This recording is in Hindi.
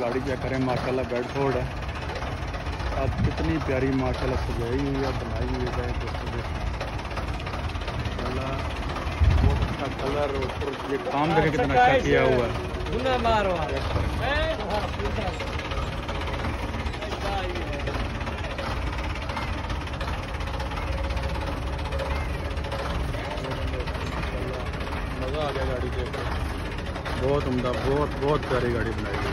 गाड़ी चेक करें माशाल्लाह बेड फोर्ड है। अब कितनी प्यारी माशाल्लाह सजाई हुई है बनाई हुई है दोस्तों माशाल्लाह बहुत अच्छा कलर ऊपर ये काम देखें कितना अच्छा किया हुआ है। मज़ा आ गया गाड़ी के। बहुत उमदा बहुत बहुत प्यारी गाड़ी बनाई